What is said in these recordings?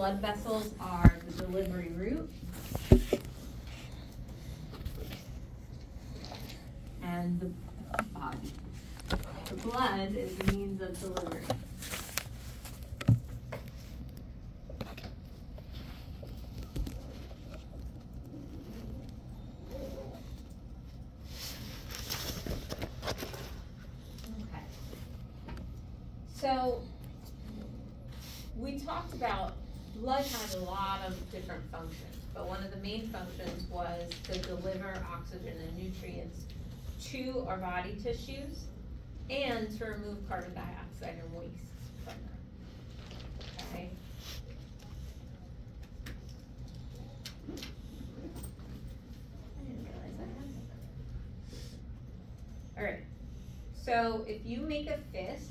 blood vessels are the delivery route. And the body. The blood is the means of delivery. Okay. So, we talked about blood has a lot of different functions, but one of the main functions was to deliver oxygen and nutrients to our body tissues and to remove carbon dioxide and waste from them. Okay? That. Alright, so if you make a fist,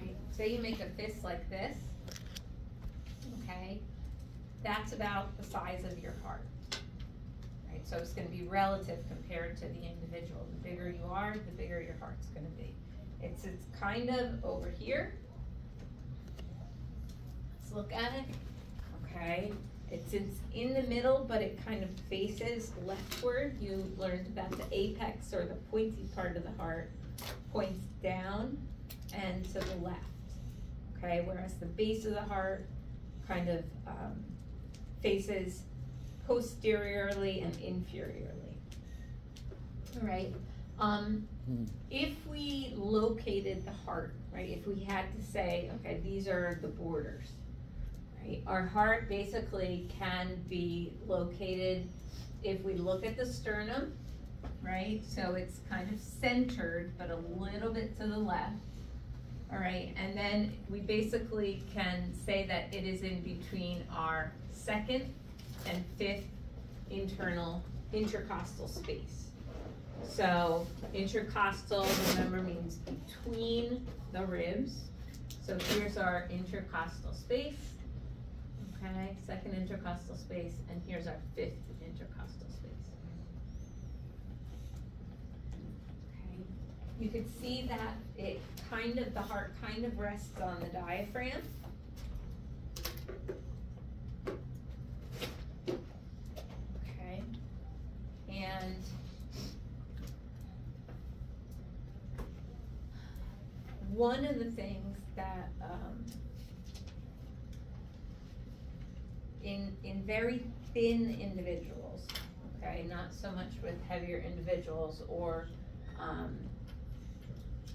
Right, say you make a fist like this? That's about the size of your heart. Right, so it's gonna be relative compared to the individual. The bigger you are, the bigger your heart's gonna be. It's, it's kind of over here. Let's look at it, okay? It's, it's in the middle, but it kind of faces leftward. You learned about the apex or the pointy part of the heart points down and to the left. Okay, whereas the base of the heart kind of um, faces posteriorly and inferiorly. All right. Um, Hmm. if we located the heart, right, if we had to say, okay, these are the borders, right, our heart basically can be located if we look at the sternum, right, so it's kind of centered, but a little bit to the left. All right, and then we basically can say that it is in between our second and fifth internal intercostal space. So intercostal, remember, means between the ribs. So here's our intercostal space. Okay, second intercostal space, and here's our fifth intercostal space. Okay, you could see that it kind of, the heart kind of rests on the diaphragm. Okay, and one of the things that, um, in, in very thin individuals, okay, not so much with heavier individuals or, um,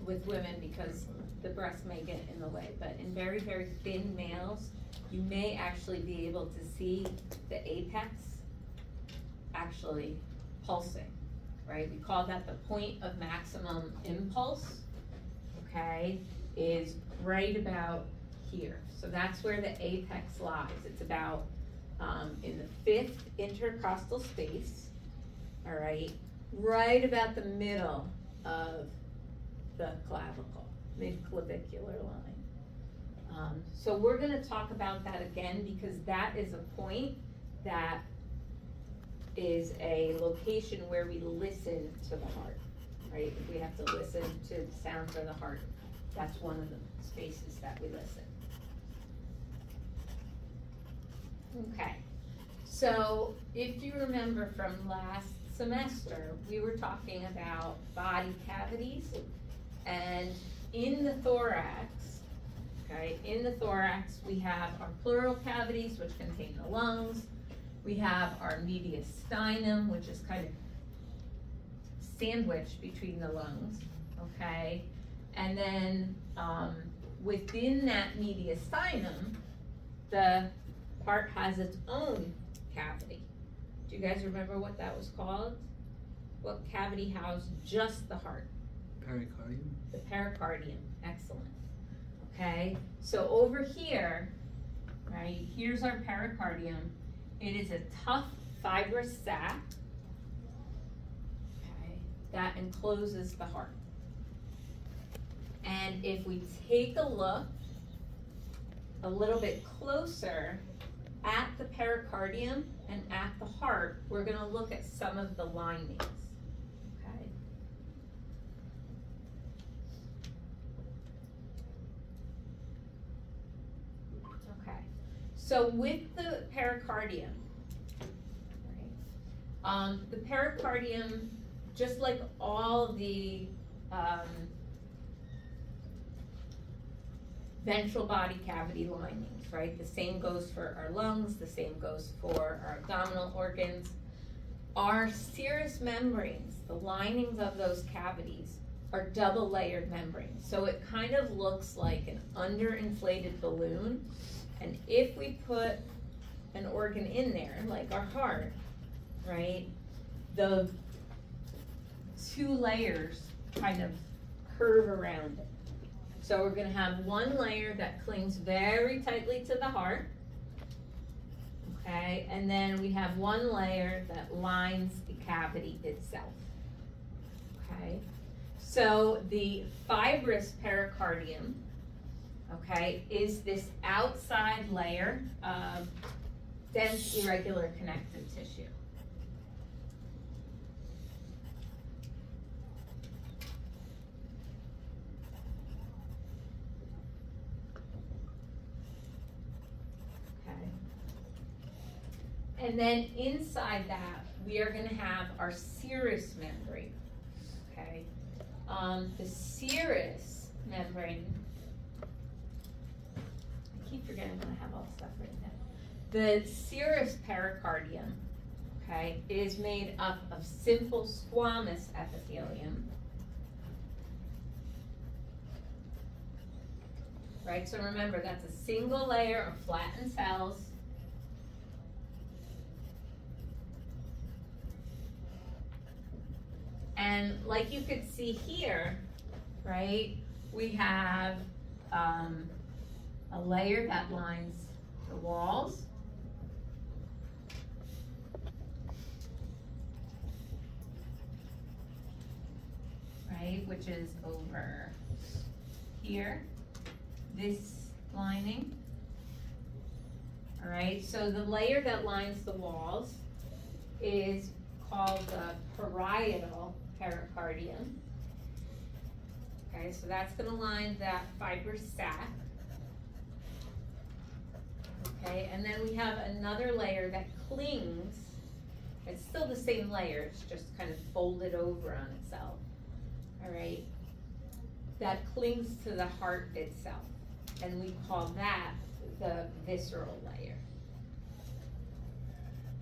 with women because the breast may get in the way, but in very, very thin males, you may actually be able to see the apex actually pulsing, right? We call that the point of maximum impulse, okay, is right about here. So that's where the apex lies. It's about um, in the fifth intercostal space, all right, right about the middle of the clavicle, mid-clavicular line. Um, so we're gonna talk about that again because that is a point that is a location where we listen to the heart, right? If we have to listen to the sounds of the heart, that's one of the spaces that we listen. Okay, so if you remember from last semester, we were talking about body cavities and in the thorax, okay, in the thorax, we have our pleural cavities, which contain the lungs. We have our mediastinum, which is kind of sandwiched between the lungs, okay? And then um, within that mediastinum, the heart has its own cavity. Do you guys remember what that was called? What cavity housed just the heart? Pericardium. The pericardium, excellent. Okay, so over here, right, here's our pericardium. It is a tough fibrous sac, that encloses the heart. And if we take a look a little bit closer at the pericardium and at the heart, we're going to look at some of the linings. Okay. Okay. So with the pericardium, um, the pericardium just like all the, um, ventral body cavity linings, right? The same goes for our lungs, the same goes for our abdominal organs. Our serous membranes, the linings of those cavities, are double layered membranes. So it kind of looks like an underinflated balloon. And if we put an organ in there, like our heart, right, the two layers kind of curve around it. So we're gonna have one layer that clings very tightly to the heart. Okay, and then we have one layer that lines the cavity itself. Okay, so the fibrous pericardium, okay, is this outside layer of dense irregular connective tissue. And then inside that, we are gonna have our serous membrane, okay? Um, the serous membrane, I keep forgetting that I have all the stuff written down. The serous pericardium, okay, is made up of simple squamous epithelium. Right, so remember, that's a single layer of flattened cells And like you could see here, right, we have um, a layer that lines the walls. Right, which is over here, this lining. All right, so the layer that lines the walls is called the parietal pericardium. Okay, so that's gonna line that fibrous sac. Okay, and then we have another layer that clings. It's still the same layer, it's just kind of folded over on itself. All right, that clings to the heart itself, and we call that the visceral layer.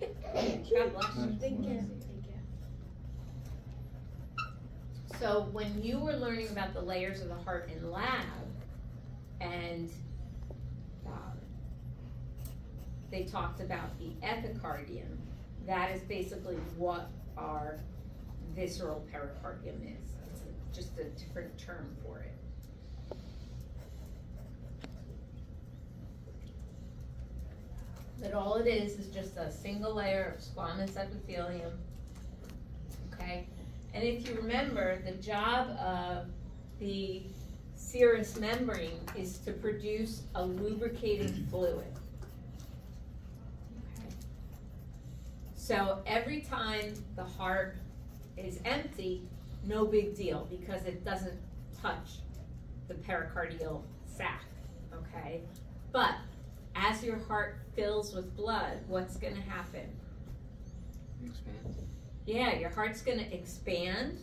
God bless you. Thank you. So when you were learning about the layers of the heart in lab, and um, they talked about the epicardium, that is basically what our visceral pericardium is. It's a, just a different term for it. But all it is is just a single layer of squamous epithelium, okay? And if you remember, the job of the serous membrane is to produce a lubricating fluid. So every time the heart is empty, no big deal because it doesn't touch the pericardial sac, okay? But as your heart fills with blood, what's gonna happen? Expands. Yeah, your heart's gonna expand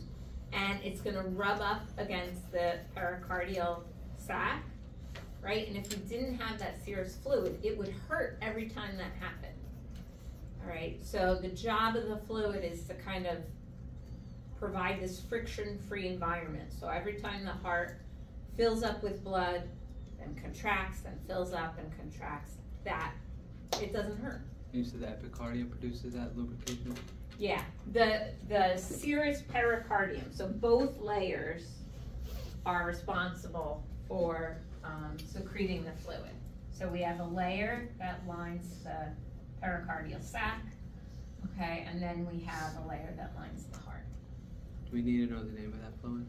and it's gonna rub up against the pericardial sac, right? And if you didn't have that serous fluid, it would hurt every time that happened. All right, so the job of the fluid is to kind of provide this friction-free environment. So every time the heart fills up with blood and contracts and fills up and contracts, that it doesn't hurt. You said the epicardium produces that lubrication? Yeah, the, the serous pericardium, so both layers are responsible for um, secreting the fluid. So we have a layer that lines the pericardial sac, okay, and then we have a layer that lines the heart. Do we need to know the name of that fluid?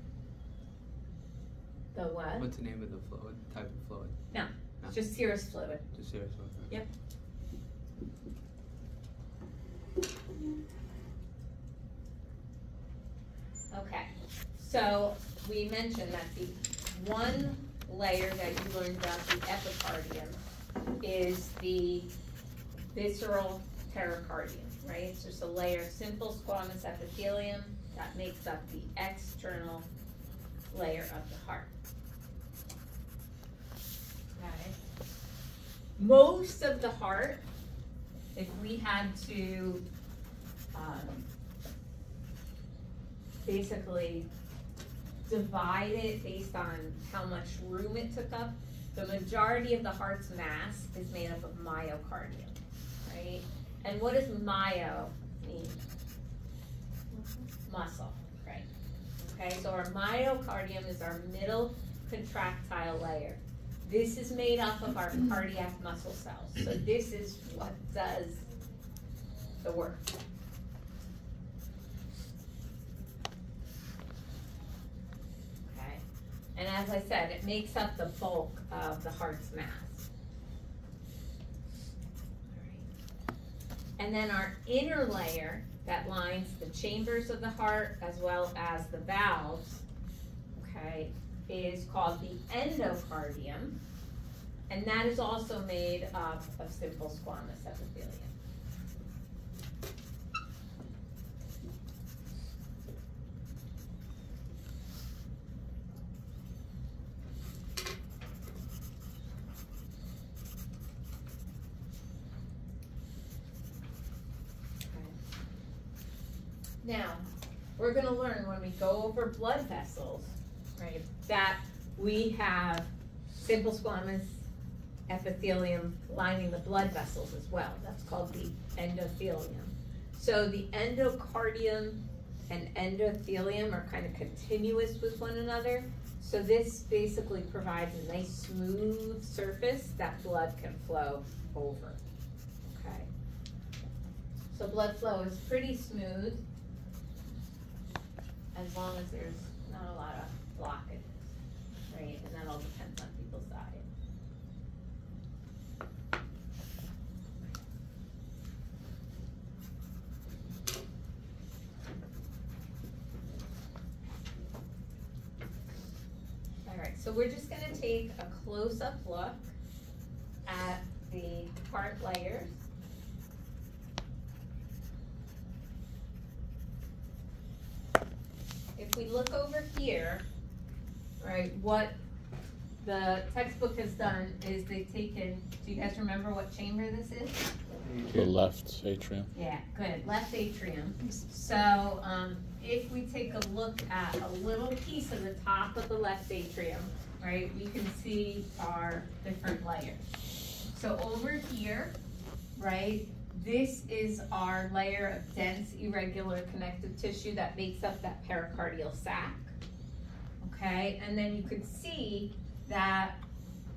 The what? What's the name of the fluid, type of fluid? No, it's just serous fluid. Just serous fluid. Yep. Okay, so we mentioned that the one layer that you learned about the epicardium is the visceral pericardium, right? It's just a layer of simple squamous epithelium that makes up the external layer of the heart. Okay. Most of the heart, if we had to, um, basically divide it based on how much room it took up, the majority of the heart's mass is made up of myocardium, right? And what does myo mean? Muscle, right? Okay, so our myocardium is our middle contractile layer. This is made up of our cardiac muscle cells. So this is what does the work. Okay, and as I said, it makes up the bulk of the heart's mass. And then our inner layer that lines the chambers of the heart as well as the valves, okay, is called the endocardium. And that is also made up of simple squamous epithelium. Now, we're gonna learn when we go over blood vessels, right, that we have simple squamous epithelium lining the blood vessels as well. That's called the endothelium. So the endocardium and endothelium are kind of continuous with one another. So this basically provides a nice smooth surface that blood can flow over. Okay. So blood flow is pretty smooth as long as there's not a lot of blockages, right? And that all depends on people's diet. Alright, so we're just gonna take a close-up look at the heart layers. if we look over here, right, what the textbook has done is they've taken, do you guys remember what chamber this is? The left atrium. Yeah, good, left atrium. So, um, if we take a look at a little piece of the top of the left atrium, right, we can see our different layers. So over here, right, this is our layer of dense irregular connective tissue that makes up that pericardial sac. Okay, and then you could see that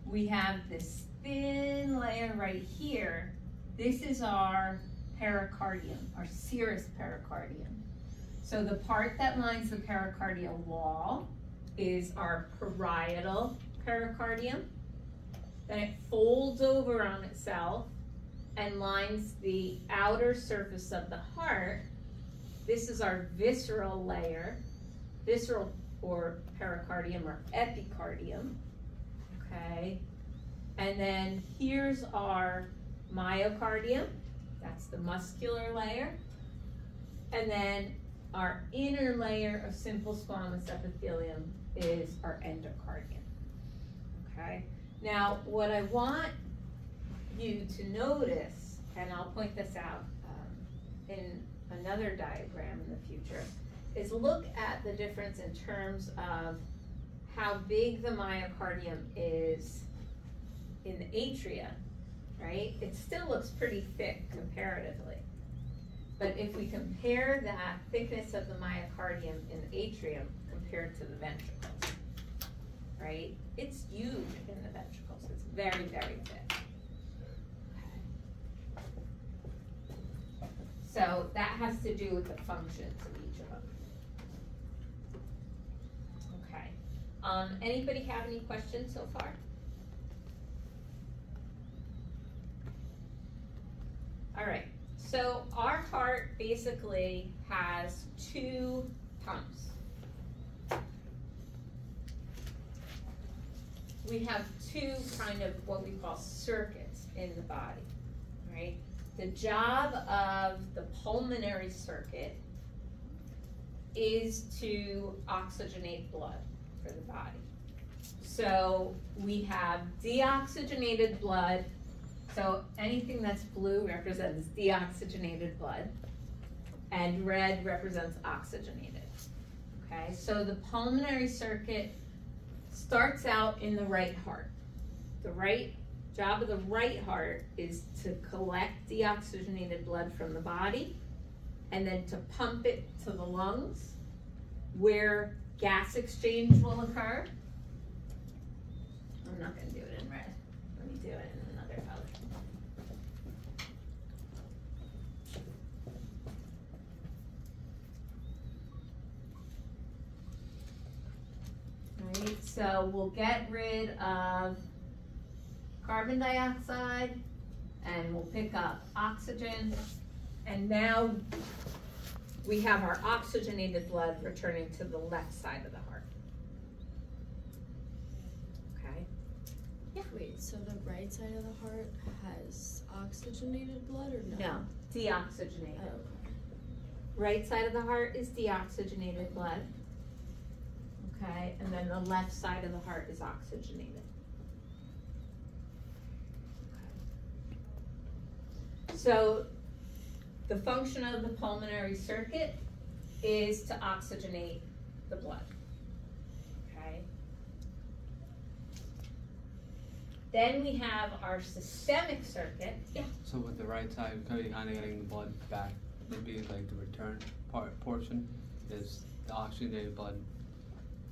we have this thin layer right here. This is our pericardium, our serous pericardium. So the part that lines the pericardial wall is our parietal pericardium. Then it folds over on itself and lines the outer surface of the heart. This is our visceral layer, visceral or pericardium or epicardium, okay? And then here's our myocardium, that's the muscular layer. And then our inner layer of simple squamous epithelium is our endocardium, okay? Now, what I want you to notice, and I'll point this out um, in another diagram in the future, is look at the difference in terms of how big the myocardium is in the atria, right? It still looks pretty thick comparatively. But if we compare that thickness of the myocardium in the atrium compared to the ventricles, right? It's huge in the ventricles. It's very, very thick. So that has to do with the functions of each of them. Okay. Um, anybody have any questions so far? All right. So our heart basically has two pumps. We have two kind of what we call circuits in the body, right? The job of the pulmonary circuit is to oxygenate blood for the body. So we have deoxygenated blood. So anything that's blue represents deoxygenated blood, and red represents oxygenated. Okay, so the pulmonary circuit starts out in the right heart. The right job of the right heart is to collect deoxygenated blood from the body and then to pump it to the lungs where gas exchange will occur. I'm not gonna do it in red. Let me do it in another color. Alright, so we'll get rid of carbon dioxide and we'll pick up oxygen. And now we have our oxygenated blood returning to the left side of the heart. Okay? Yeah. Wait, so the right side of the heart has oxygenated blood or no? No, deoxygenated. Oh, okay. Right side of the heart is deoxygenated blood. Okay, and then the left side of the heart is oxygenated. So, the function of the pulmonary circuit is to oxygenate the blood. Okay? Then we have our systemic circuit. Yeah. So with the right side, kind of getting the blood back, maybe like the return part portion is the oxygenated blood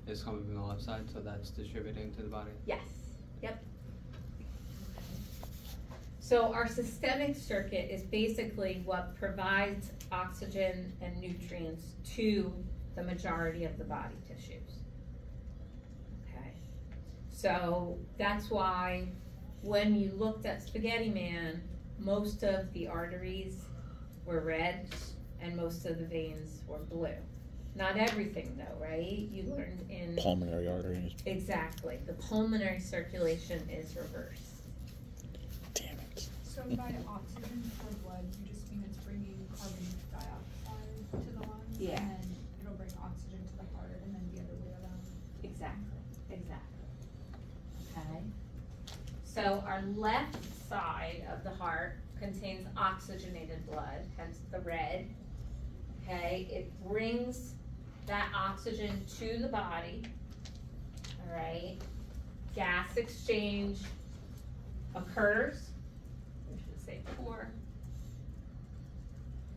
is coming from the left side, so that's distributing to the body. Yes, yep. So our systemic circuit is basically what provides oxygen and nutrients to the majority of the body tissues. Okay, so that's why when you looked at Spaghetti Man, most of the arteries were red and most of the veins were blue. Not everything though, right? You learned in Pulmonary arteries. Exactly. The pulmonary circulation is reversed. Damn it. So by oxygen for blood, you just mean it's bringing carbon dioxide to the lungs? Yeah. And then it'll bring oxygen to the heart and then the other way around? Exactly. Exactly. Okay. So our left side of the heart contains oxygenated blood, hence the red. Okay, it brings that oxygen to the body. All right. Gas exchange occurs. Say four.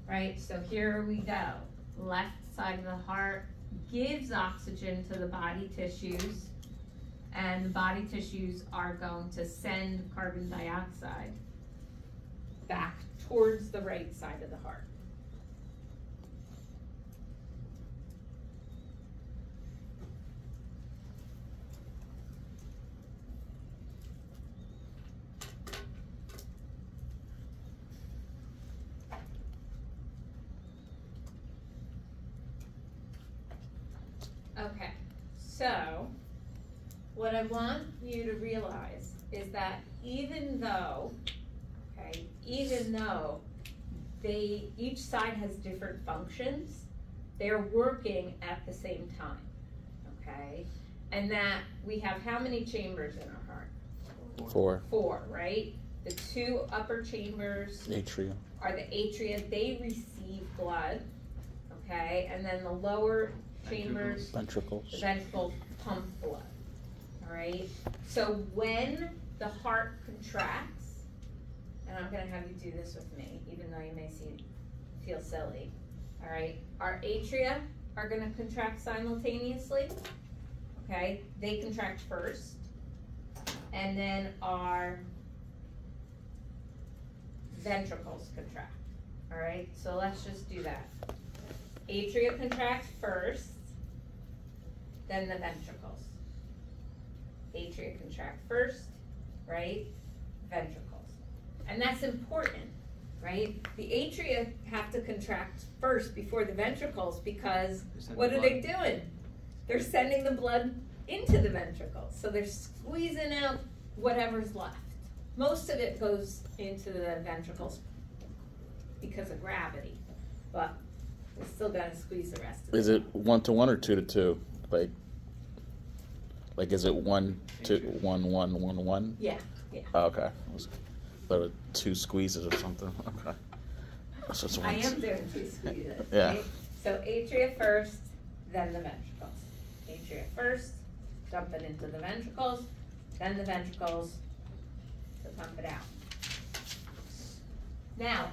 Right, so here we go. Left side of the heart gives oxygen to the body tissues, and the body tissues are going to send carbon dioxide back towards the right side of the heart. Okay, so what I want you to realize is that even though, okay, even though they, each side has different functions, they're working at the same time, okay? And that we have how many chambers in our heart? Four. Four, right? The two upper chambers Atrium. are the atria, they receive blood, okay? And then the lower chambers the Ventricles. ventricles pump blood. Right. So when the heart contracts, and I'm gonna have you do this with me, even though you may seem feel silly. All right. Our atria are gonna contract simultaneously. Okay. They contract first, and then our ventricles contract. All right. So let's just do that. Atria contract first, then the ventricles. Atria contract first, right? Ventricles. And that's important, right? The atria have to contract first before the ventricles because what the are blood. they doing? They're sending the blood into the ventricles. So they're squeezing out whatever's left, most of it goes into the ventricles because of gravity, but we still gotta squeeze the rest of it. Is it one to one or two to two? Like, like is it one to one one one one? Yeah, yeah. Oh, okay. Was- There were two squeezes or something. Okay. So it's I am doing two squeezes, Yeah. right? So atria first, then the ventricles. Atria first, dump it into the ventricles, then the ventricles to pump it out. Now,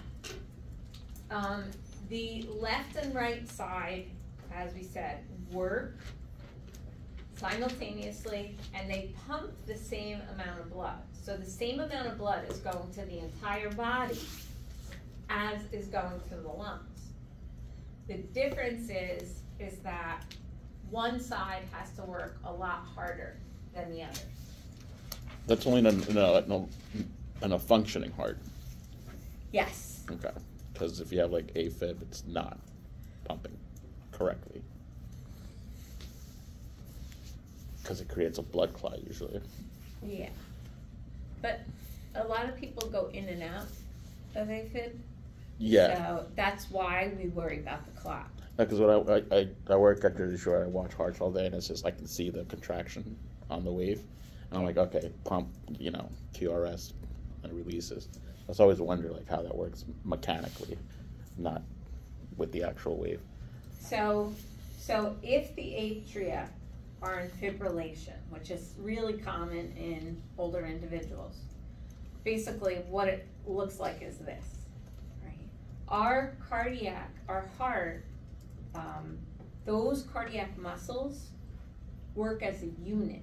um, the left and right side, as we said, work simultaneously and they pump the same amount of blood. So the same amount of blood is going to the entire body as is going to the lungs. The difference is, is that one side has to work a lot harder than the other. That's only in a, in a, in a, functioning heart. Yes. Okay. Because if you have like AFib, it's not pumping correctly. Because it creates a blood clot usually. Yeah. But a lot of people go in and out of AFib. Yeah. So that's why we worry about the clot. Because when I, I, I, work at Jersey Shore, I watch hearts all day, and it's just I can see the contraction on the wave. And I'm like, okay, pump, you know, QRS, and releases. I was always wonder like how that works mechanically, not with the actual wave. So, so if the atria are in fibrillation, which is really common in older individuals, basically what it looks like is this, right? Our cardiac, our heart, um, those cardiac muscles work as a unit.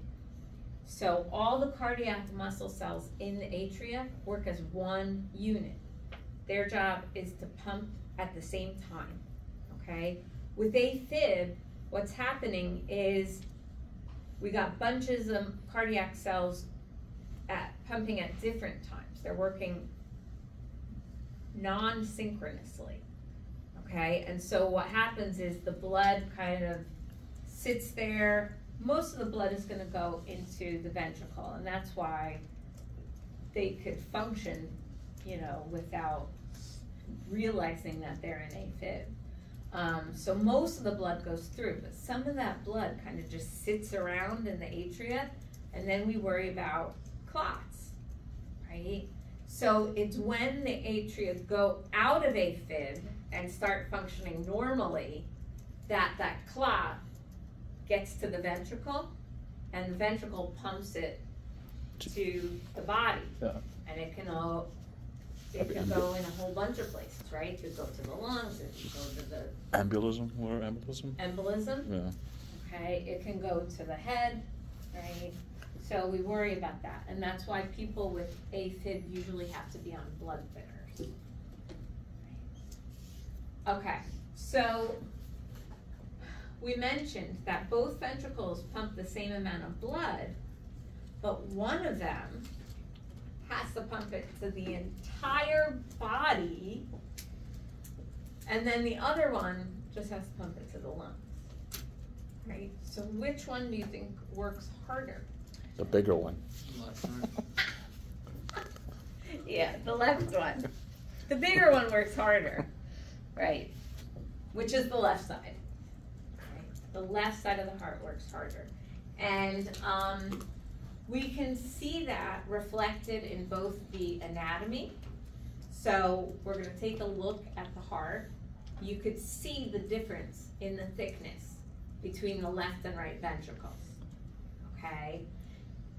So all the cardiac muscle cells in the atria work as one unit. Their job is to pump at the same time, okay? With AFib, what's happening is we got bunches of cardiac cells at, pumping at different times. They're working non-synchronously, okay? And so what happens is the blood kind of sits there. Most of the blood is gonna go into the ventricle, and that's why they could function, you know, without realizing that they're in AFib. Um, so most of the blood goes through, but some of that blood kind of just sits around in the atria, and then we worry about clots, right? So it's when the atria go out of AFib and start functioning normally that that clot gets to the ventricle, and the ventricle pumps it to the body. Yeah. And it can all, it can go in a whole bunch of places, right? It could go to the lungs, it could go to the Embolism or embolism? embolism, Yeah. okay? It can go to the head, right? So we worry about that, and that's why people with AFib usually have to be on blood thinners. Okay, so we mentioned that both ventricles pump the same amount of blood, but one of them has to pump it to the entire body, and then the other one just has to pump it to the lungs. Right? So which one do you think works harder? The bigger one. Left and right. Yeah, the left one. The bigger one works harder, right? Which is the left side. Right? The left side of the heart works harder. And um, we can see that reflected in both the anatomy. So we're going to take a look at the heart. You could see the difference in the thickness between the left and right ventricles. Okay?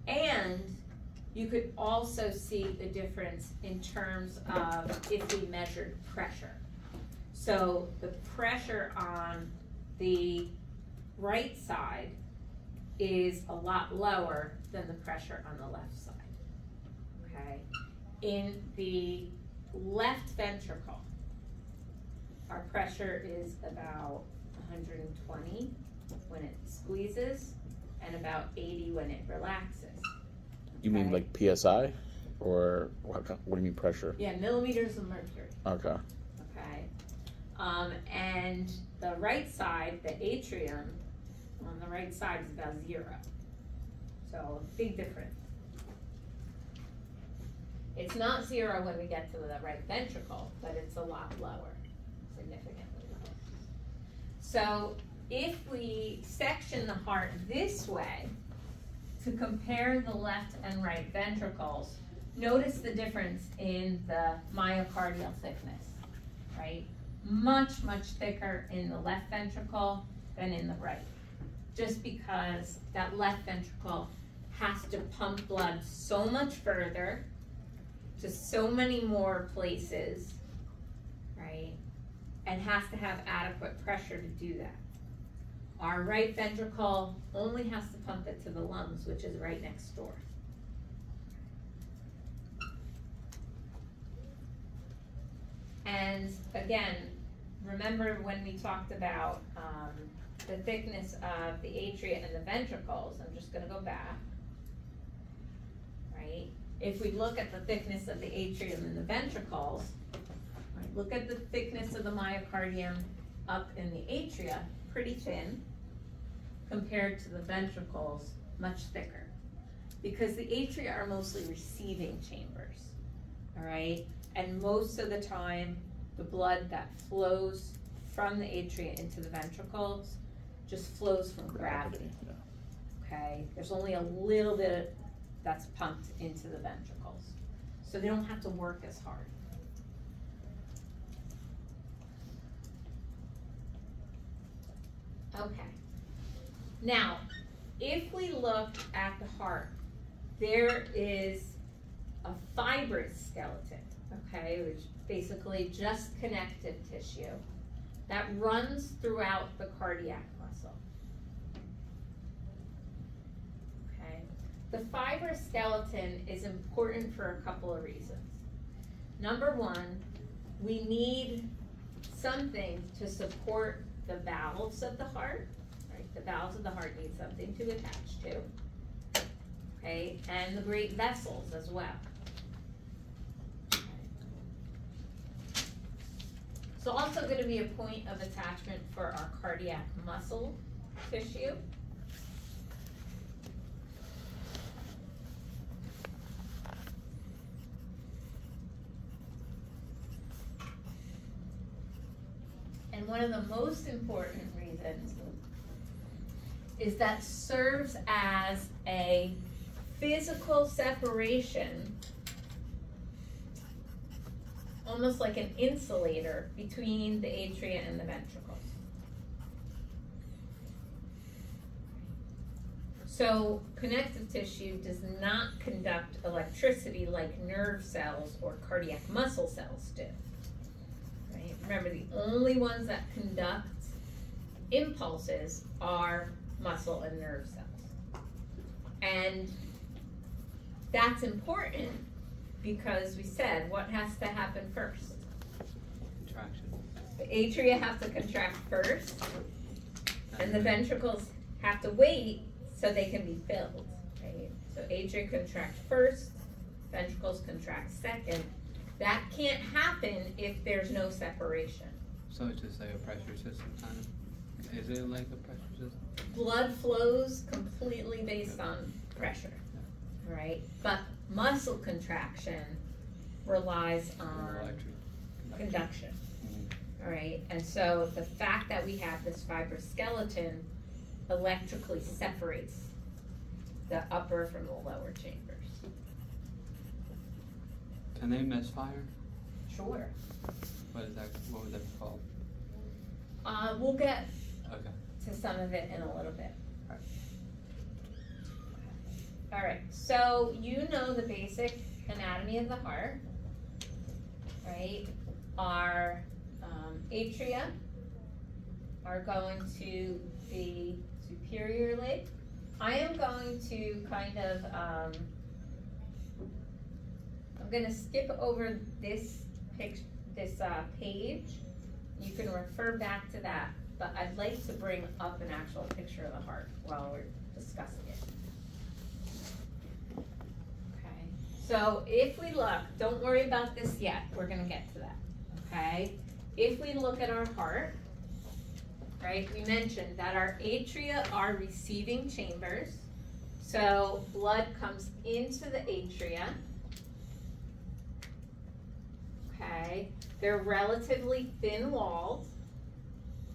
And you could also see the difference in terms of if we measured pressure. So the pressure on the right side is a lot lower than the pressure on the left side. Okay? In the left ventricle, our pressure is about 120 when it squeezes and about 80 when it relaxes. You mean Okay. like PSI? Or what, what do you mean pressure? Yeah, millimeters of mercury. Okay. Okay. Um, and the right side, the atrium, on the right side is about zero. So big difference. It's not zero when we get to the right ventricle, but it's a lot lower, significantly lower. So if we section the heart this way to compare the left and right ventricles, notice the difference in the myocardial thickness, right? Much, much thicker in the left ventricle than in the right. Just because that left ventricle has to pump blood so much further to so many more places, right? And has to have adequate pressure to do that. Our right ventricle only has to pump it to the lungs, which is right next door. And again, remember when we talked about um, the thickness of the atria and the ventricles, I'm just gonna go back. Right? If we look at the thickness of the atrium and the ventricles, right, look at the thickness of the myocardium up in the atria, pretty thin, compared to the ventricles, much thicker. Because the atria are mostly receiving chambers, all right? And most of the time, the blood that flows from the atria into the ventricles just flows from gravity, okay? There's only a little bit that's pumped into the ventricles. So they don't have to work as hard. Okay. Now, if we look at the heart, there is a fibrous skeleton, okay, which basically just connective tissue that runs throughout the cardiac muscle. Okay. The fibrous skeleton is important for a couple of reasons. Number one, we need something to support the valves of the heart, right? The valves of the heart need something to attach to. Okay, and the great vessels as well. It's also gonna be a point of attachment for our cardiac muscle tissue. One of the most important reasons is that serves as a physical separation, almost like an insulator between the atria and the ventricles. So connective tissue does not conduct electricity like nerve cells or cardiac muscle cells do. Right? Remember, the only ones that conduct impulses are muscle and nerve cells. And that's important because we said what has to happen first? Contraction. The atria have to contract first, and the ventricles have to wait so they can be filled. Right? So atria contract first, ventricles contract second. That can't happen if there's no separation. So it's just like a pressure system kind of. Is it like a pressure system? Blood flows completely based on pressure, right? But muscle contraction relies on conduction. All right, and so the fact that we have this fibrous skeleton electrically separates the upper from the lower chambers. Can they misfire? Sure. What is that? What was that called? Uh, we'll get Okay. to some of it in a little bit. Alright. So you know the basic anatomy of the heart, right? Our um, atria are going to the superior lid. I am going to kind of, um, I'm gonna skip over this this, uh, page. You can refer back to that, but I'd like to bring up an actual picture of the heart while we're discussing it. Okay, so if we look, don't worry about this yet, we're gonna get to that, okay? If we look at our heart, right, we mentioned that our atria are receiving chambers. So blood comes into the atria, okay? They're relatively thin walled,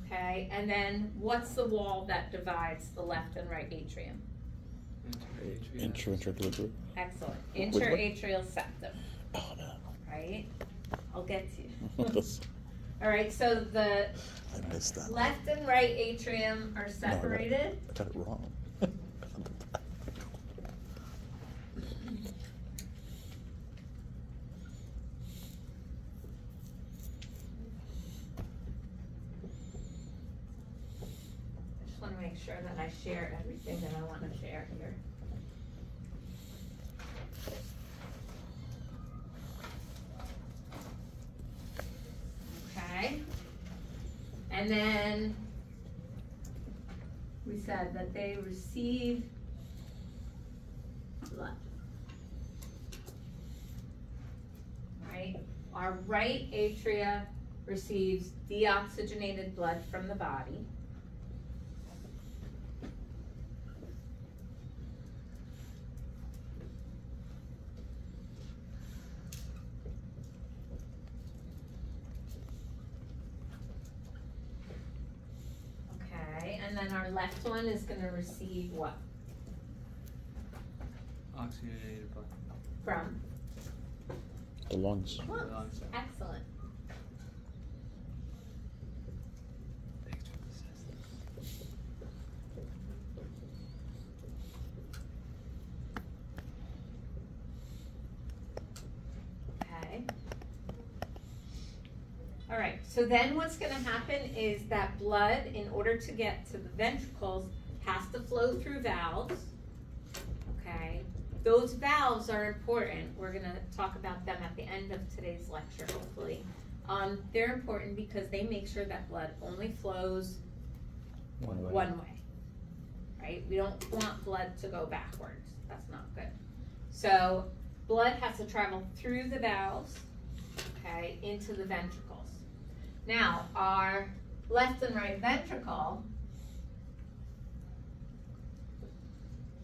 okay? And then what's the wall that divides the left and right atrium? Intra- Intraventricular groove. Excellent. With? Interatrial septum, Oh no. right? I'll get to you. All right, so the I that. left and right atrium are separated. I got it wrong. I just wanna make sure that I share everything that I wanna share here. Okay, and then we said that they receive blood. Right, our right atria receives deoxygenated blood from the body. Okay, and then our left one is gonna receive what Oxygenated blood. from? The lungs. Lungs. Lungs. Excellent. Thanks for the assist. Okay. All right, so then what's gonna happen is that blood, in order to get to the ventricles, has to flow through valves. Okay, those valves are important. We're gonna talk about them at the end of today's lecture, hopefully. Um, they're important because they make sure that blood only flows One way. one way. Right? We don't want blood to go backwards. That's not good. So blood has to travel through the valves, okay, into the ventricles. Now, our left and right ventricle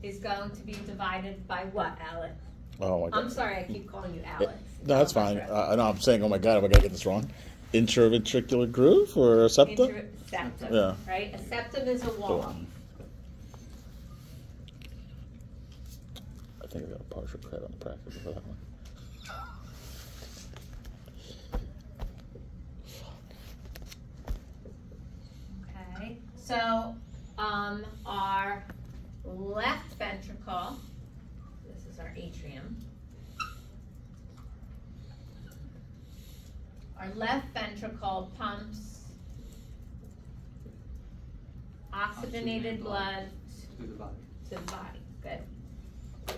is going to be divided by what, Alex? Oh my god. I'm sorry, I keep calling you Alex. No, that's fine. Uh, no, I'm saying, oh my god, am I gonna get this wrong? Intraventricular groove or septum? Inter- septum, Yeah. right? A septum is a wall. I think I got a partial credit on the practice for that one. Okay, so, um, our left ventricle, this is our atrium. Our left ventricle pumps oxygenated Oxygenated blood To the body. to the body, good.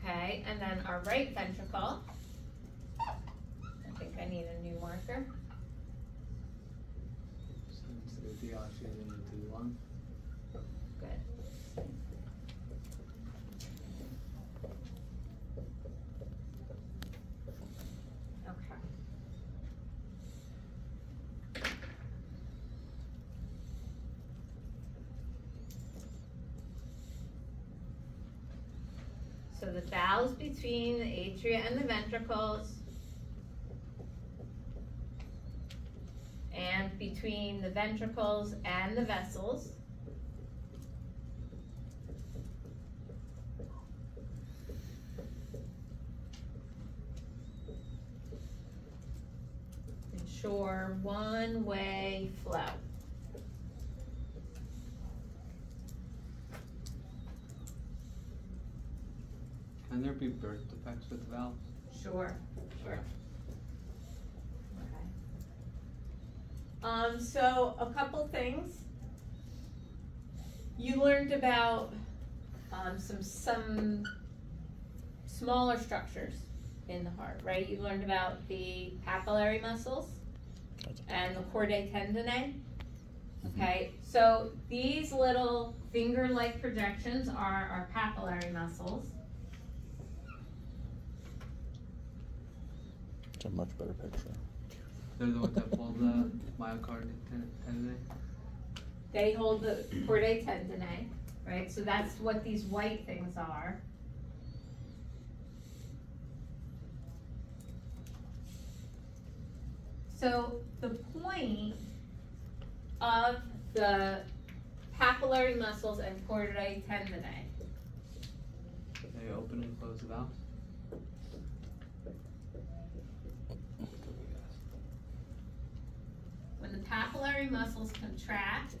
Okay, and then our right ventricle. I think I need a new marker. The the lung. Good. Okay. So the valves between the atria and the ventricles and between the ventricles and the vessels. Ensure one-way flow. Can there be birth defects with valves? Sure, sure. Okay. Um, so a couple things. You learned about, um, some, some smaller structures in the heart, right? You learned about the papillary muscles and the chordae tendineae. Okay, so these little finger-like projections are our papillary muscles. It's a much better picture. They're the ones that pull the myocardial ten- tendon. They hold the chordae tendineae, right? So that's what these white things are. So the point of the papillary muscles and chordae tendineae They open and close the valves. The papillary muscles contract,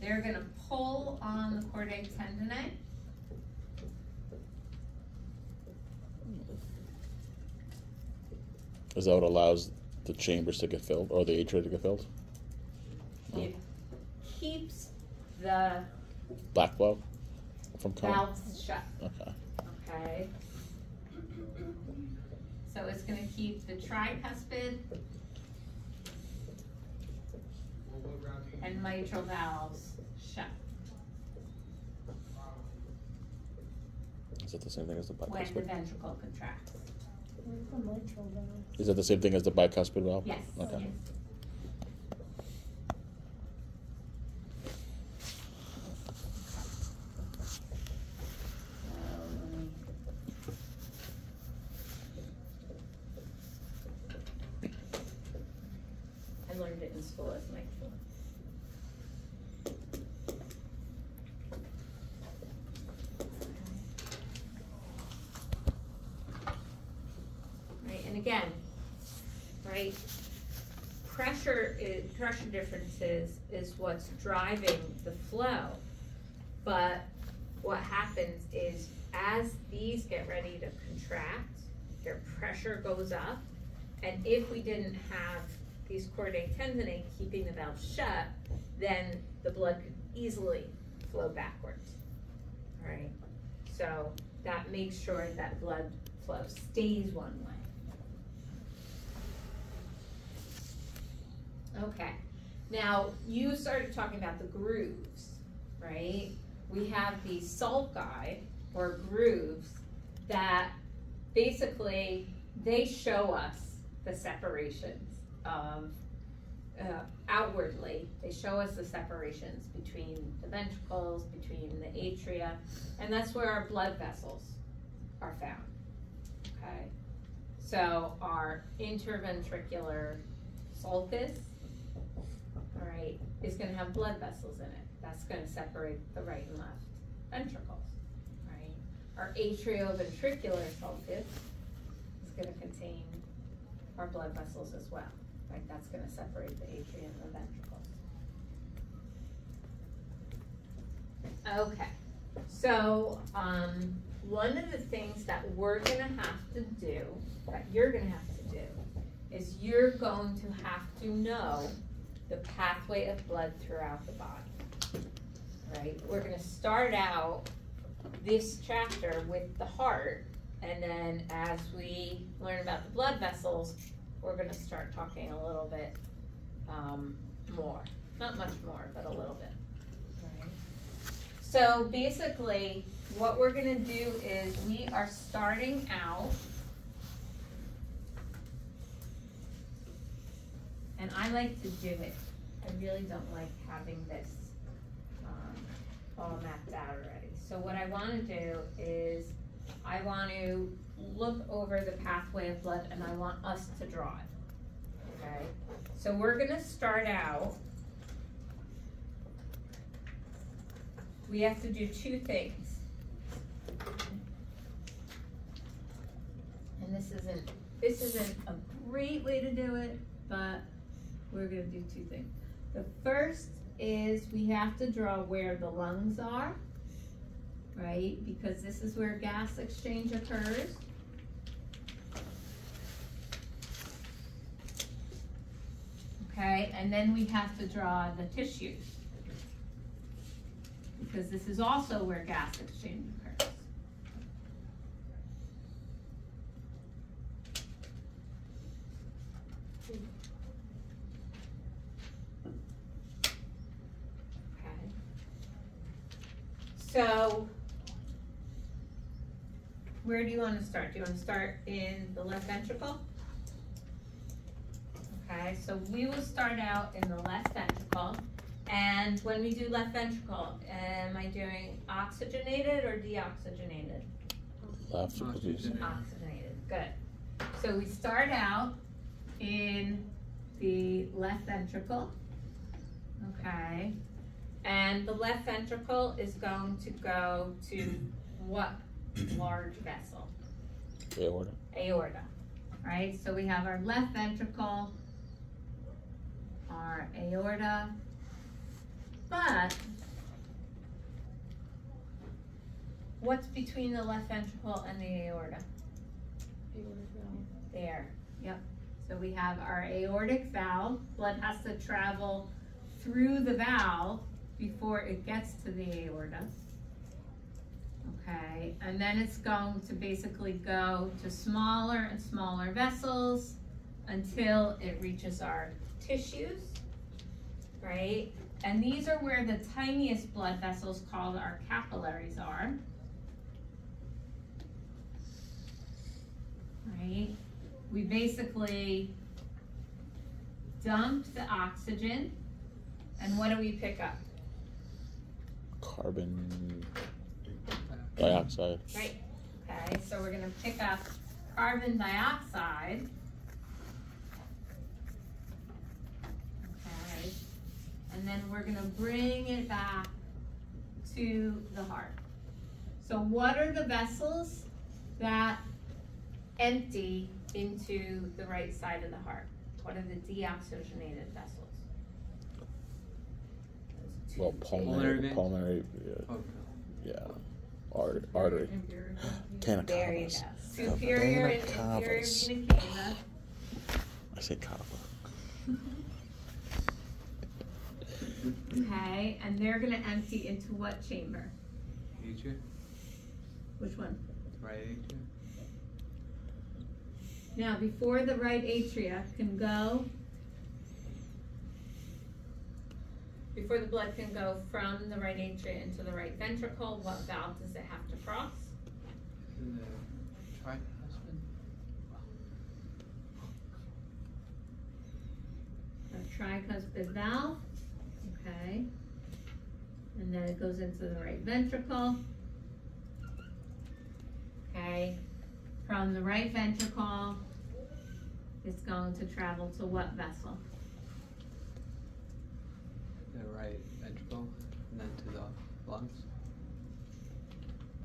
they're gonna pull on the chordae tendineae. Is that what allows the chambers to get filled or the atria to get filled? It keeps the Black flow from coming? valves shut, Okay. okay? So it's gonna keep the tricuspid and mitral valves shut Is it the same thing as the bicuspid? when the ventricle contracts. Is that the same thing as the bicuspid valve? Yes, Okay. yes. Um, I learned it in school as my tool. Right, and again, right, pressure is, pressure differences is what's driving the flow. But what happens is as these get ready to contract, their pressure goes up. And if we didn't have these chordae tendineae keeping the valve shut, then the blood could easily flow backwards. Alright, so that makes sure that blood flow stays one way. Okay, now you started talking about the grooves, right? We have the sulci or grooves that basically they show us the separations of uh, outwardly. They show us the separations between the ventricles, between the atria, and that's where our blood vessels are found. Okay, so our interventricular sulcus all right, is gonna have blood vessels in it. That's gonna separate the right and left ventricles, right? Our atrioventricular sulcus is gonna contain our blood vessels as well, right? That's gonna separate the atria and the ventricles. Okay, so, um, one of the things that we're gonna have to do, that you're gonna have to do, is you're going to have to know the pathway of blood throughout the body. Right, we're gonna start out this chapter with the heart, and then as we learn about the blood vessels, we're gonna start talking a little bit, um, more, not much more, but a little bit. Right. So basically, what we're gonna do is we are starting out And I like to do it. I really don't like having this um, all mapped out already. So what I wanna do is, I want to look over the pathway of blood and I want us to draw it. Okay, so we're gonna start out. We have to do two things. And this isn't, this isn't a great way to do it, but we're gonna do two things. The first is we have to draw where the lungs are, right? Because this is where gas exchange occurs. Okay, and then we have to draw the tissues. Because this is also where gas exchange occurs. Okay. So, where do you wanna start? Do you wanna start in the left ventricle? Okay, so we will start out in the left ventricle, and when we do left ventricle, am I doing oxygenated or deoxygenated? Left, because we- Oxygen. Oxygenated, good. So we start out in the left ventricle. Okay, and the left ventricle is going to go to what large vessel? Aorta. Aorta, right? So we have our left ventricle, our aorta, but what's between the left ventricle and the aorta? There, yep. So we have our aortic valve, blood has to travel through the valve before it gets to the aorta. Okay, and then it's going to basically go to smaller and smaller vessels until it reaches our tissues, right? And these are where the tiniest blood vessels called our capillaries are. Right? We basically dump the oxygen, and what do we pick up? Carbon dioxide. Right, okay, so we're gonna pick up carbon dioxide. Okay, and then we're gonna bring it back to the heart. So what are the vessels that empty into the right side of the heart? What are the deoxygenated vessels? Those two Well, pulmonary, pulmonary, yeah, oh, Okay. yeah, Art, artery. Cana There you go. Superior and Vena inferior cavas. vena cava. I say cava. Okay, and they're gonna empty into what chamber? Atria, Which one? right atria. Now, before the right atria can go, before the blood can go from the right atria into the right ventricle, what valve does it have to cross? The tricuspid. A tricuspid valve, okay? And then it goes into the right ventricle. Okay, from the right ventricle, it's going to travel to what vessel? The right ventricle, and then to the lungs.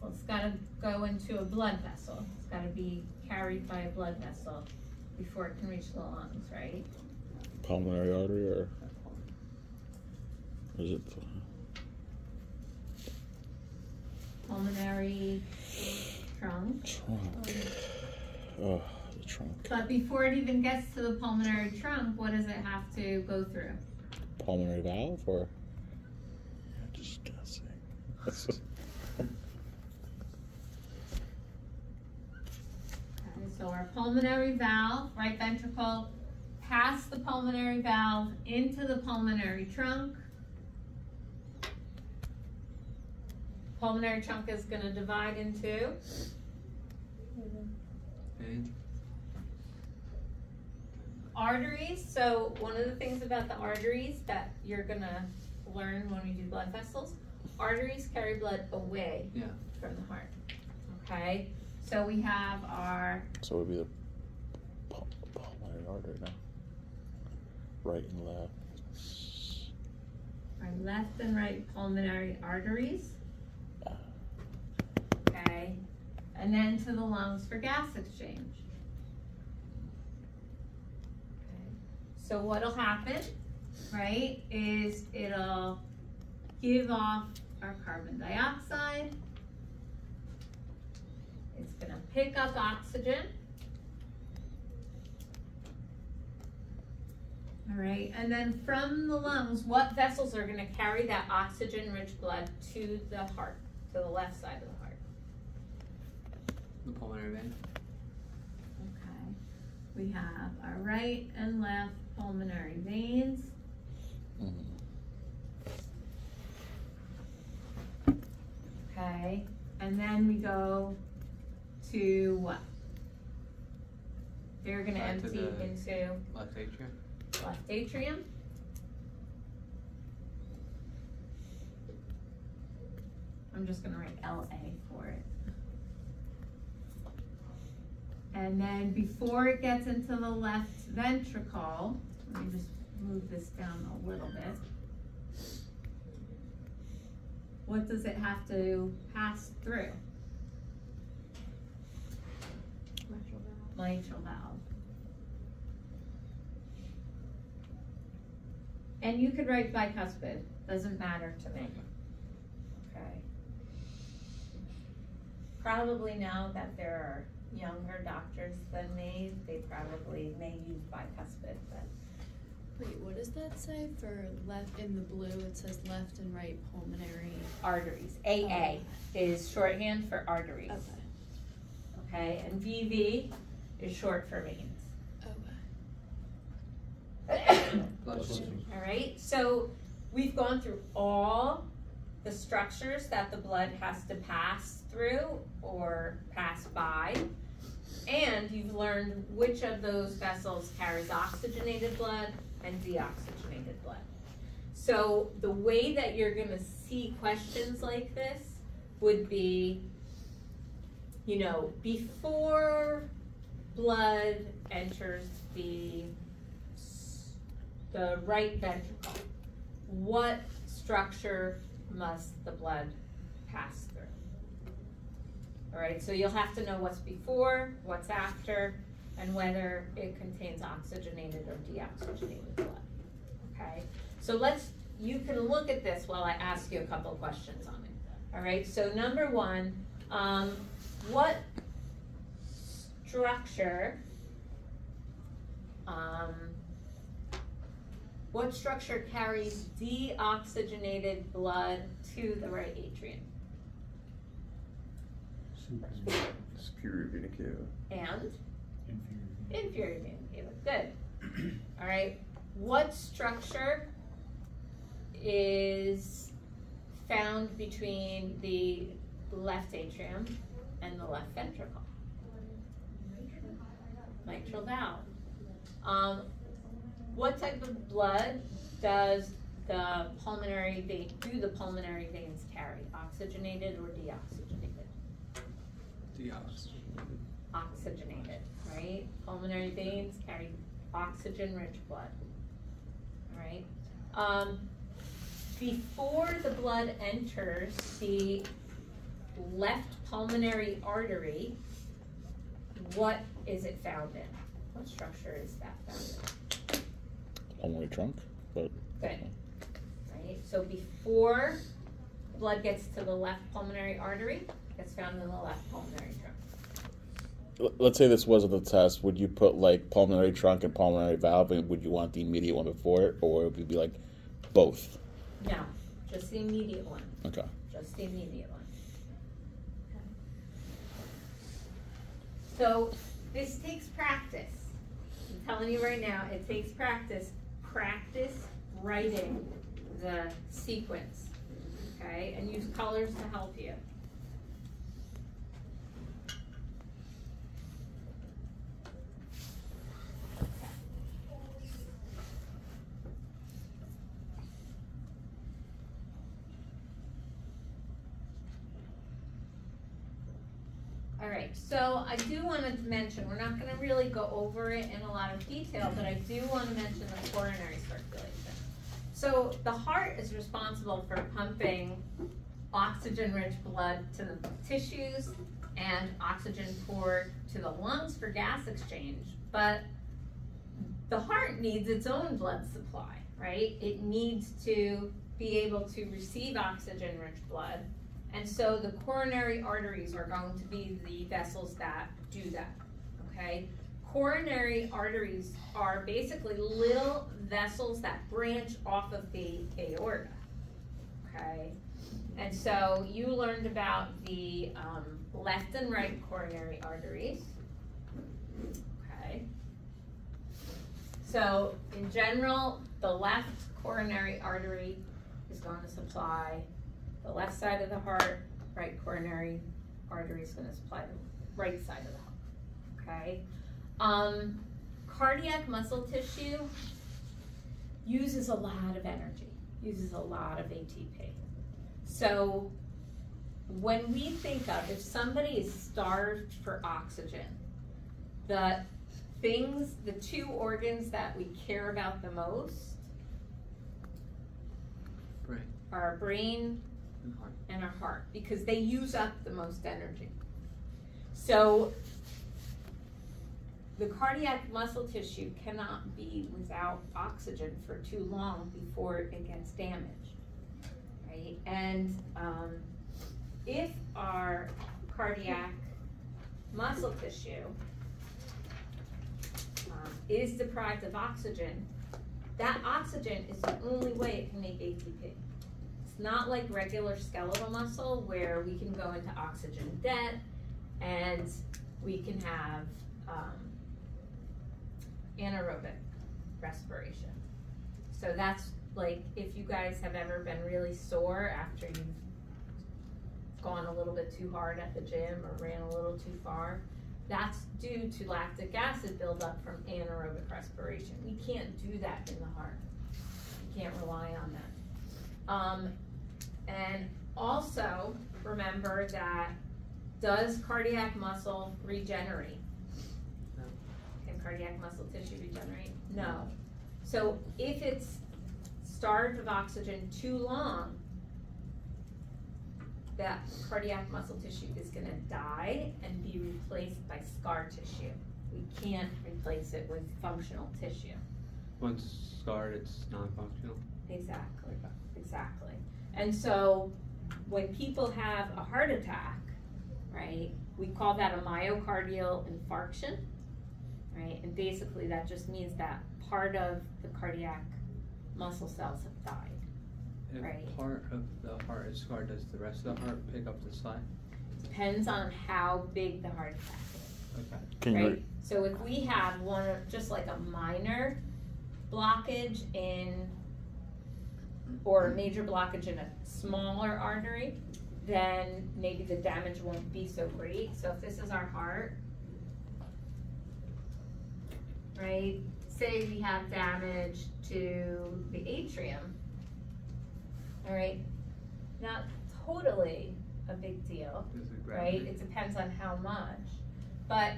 Well, it's gotta go into a blood vessel. It's gotta be carried by a blood vessel before it can reach the lungs, right? Pulmonary artery or is it? Pulmonary trunk. Trunk. Oh, the trunk. But before it even gets to the pulmonary trunk, what does it have to go through? Pulmonary valve or? Yeah, just guessing. Okay, so our pulmonary valve, right ventricle, past the pulmonary valve into the pulmonary trunk. Pulmonary trunk is gonna divide into Vein. Arteries. So one of the things about the arteries that you're gonna learn when we do blood vessels, arteries carry blood away Yeah. from the heart. Okay, so we have our so it would be the pulmonary artery now. Right and left. our left and right pulmonary arteries. Ah. Okay, and then to the lungs for gas exchange. Okay. So what'll happen, right, is it'll give off our carbon dioxide. It's gonna pick up oxygen. All right, and then from the lungs, what vessels are gonna carry that oxygen-rich blood to the heart, to the left side of the heart? The pulmonary vein. Okay, we have our right and left pulmonary veins. Okay, and then we go to what? They're gonna Back to empty the- into Left atrium. left atrium. I'm just gonna write LA for it. And then before it gets into the left ventricle, let me just move this down a little bit. What does it have to pass through? mitral valve. And you could write bicuspid, doesn't matter to me. Okay. Probably now that there are younger doctors than me, they probably may use bicuspid, but Wait, what does that say for left in the blue? It says left and right pulmonary. arteries. AA oh. is shorthand for arteries. Okay. Okay, and VV is short for veins. Okay. All right, so we've gone through all the structures that the blood has to pass through or pass by. And you've learned which of those vessels carries oxygenated blood and deoxygenated blood. So the way that you're gonna see questions like this would be, you know, before blood enters the the right ventricle, what structure must the blood pass? All right, so you'll have to know what's before, what's after, and whether it contains oxygenated or deoxygenated blood. Okay, so let's, you can look at this while I ask you a couple questions on it. All right, so number one, um, what structure, um, what structure carries deoxygenated blood to the right atrium? Superior vena cava. And? Inferior vena cava, good. All right, what structure is found between the left atrium and the left ventricle? Mitral valve. Um, what type of blood does the pulmonary vein, do the pulmonary veins carry? Oxygenated or deoxygenated? Deoxygenated. oxygenated, right? Pulmonary veins carry oxygen-rich blood. All right. Um, before the blood enters the left pulmonary artery, what is it found in? What structure is that found in? Pulmonary trunk, but? Good. Right. So before blood gets to the left pulmonary artery, it's found in the left pulmonary trunk. Let's say this wasn't the test. Would you put like pulmonary trunk and pulmonary valve, and would you want the immediate one before it, or would it be like both? No, just the immediate one. Okay. just the immediate one. So this takes practice. I'm telling you right now, it takes practice. Practice writing the sequence, okay? And use colors to help you. So I do want to mention, we're not going to really go over it in a lot of detail, but I do want to mention the coronary circulation. So the heart is responsible for pumping oxygen-rich blood to the tissues and oxygen poured to the lungs for gas exchange, but the heart needs its own blood supply, right? It needs to be able to receive oxygen-rich blood and so the coronary arteries are going to be the vessels that do that, okay? Coronary arteries are basically little vessels that branch off of the aorta, okay? And so you learned about the um, left and right coronary arteries, okay? So in general, the left coronary artery is going to supply the left side of the heart, right coronary artery is going to supply the right side of the heart. Okay. Um, cardiac muscle tissue uses a lot of energy, uses a lot of ATP. So when we think of if somebody is starved for oxygen, the things, the two organs that we care about the most Brain are our brain and our heart because they use up the most energy. So the cardiac muscle tissue cannot be without oxygen for too long before it gets damaged, right? And um, if our cardiac muscle tissue um, is deprived of oxygen, that oxygen is the only way it can make ATP. It's not like regular skeletal muscle where we can go into oxygen debt and we can have um, anaerobic respiration. So that's like if you guys have ever been really sore after you've gone a little bit too hard at the gym or ran a little too far, that's due to lactic acid buildup from anaerobic respiration. We can't do that in the heart. You can't rely on that. Um, and also remember that does cardiac muscle regenerate? No. Can cardiac muscle tissue regenerate? No. So if it's starved of oxygen too long, that cardiac muscle tissue is gonna die and be replaced by scar tissue. We can't replace it with functional tissue. Once scarred, it's non-functional. Exactly, exactly. And so when people have a heart attack, right, we call that a myocardial infarction, right? And basically that just means that part of the cardiac muscle cells have died. If Right. part of the heart is scarred, does the rest of the heart pick up the slack? Depends on how big the heart attack is. Okay. Can you. So if we have one, just like a minor blockage in, or a major blockage in a smaller artery, then maybe the damage won't be so great. So if this is our heart, right? Say we have damage to the atrium, all right? Not totally a big deal right? It depends on how much. But